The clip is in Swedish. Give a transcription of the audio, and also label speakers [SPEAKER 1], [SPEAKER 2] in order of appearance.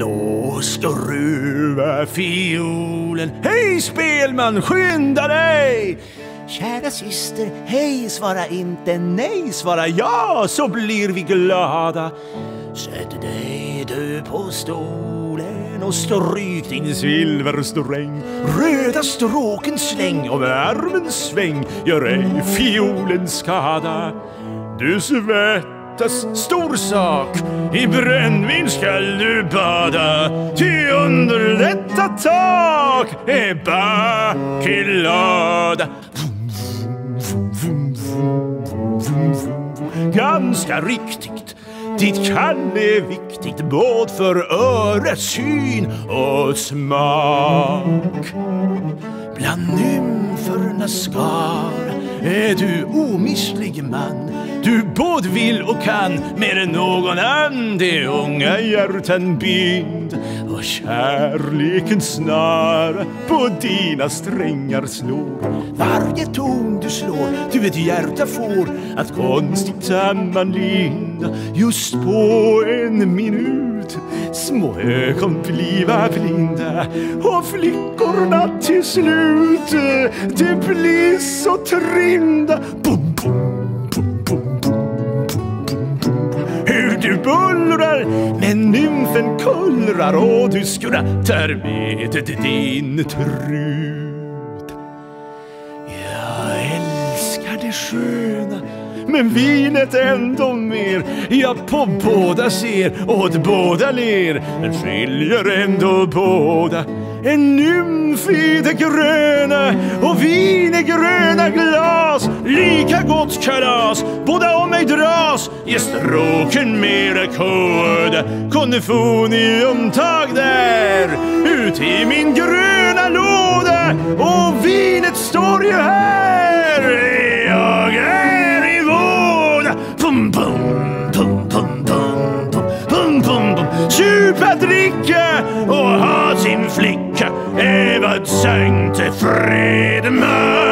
[SPEAKER 1] Nå skruva fiolen Hej spelman, skynda dig! Kära syster, hej, svara inte nej, svara ja, så blir vi glada. Sätt dig du på stolen och stryk din silversträng. Röda stråken släng och värmen armen sväng, gör ej fiolen skada. Du svettas, stor sak, i brännvin skall du bada. Ty under detta tak är bakelada. Ganska riktigt, ditt kall är viktigt både för öra, syn och smak. Bland nymfernas skara är du omisslig man. Du både vill och kan mer än någon annan de unga hjärtan bind och kärlekens snara på dina strängar slår. Varje ton du slår, du ett hjärta får att konstigt sammanlinda just på en minut. Små ögon bliva blinda och flickorna till slut de blir så trinda. Bum, bum, bum, bum, bum, bum, bum, bum. Hur du bullrar men nymfen kullrar och du skrattar med din trut. Jag älskar det sköna men vinet ändå mer. Jag på båda ser, åt båda ler. Men skiljer ändå båda. En nymf i det gröna och vin i gröna glas. Lika gott kalas, båda om mig dras. Ge stråken mera kod Konfoniumtag där. Ut i min gröna låda och vinet står ju här. lycka och ha sin flicka Evert Sankte Fredman.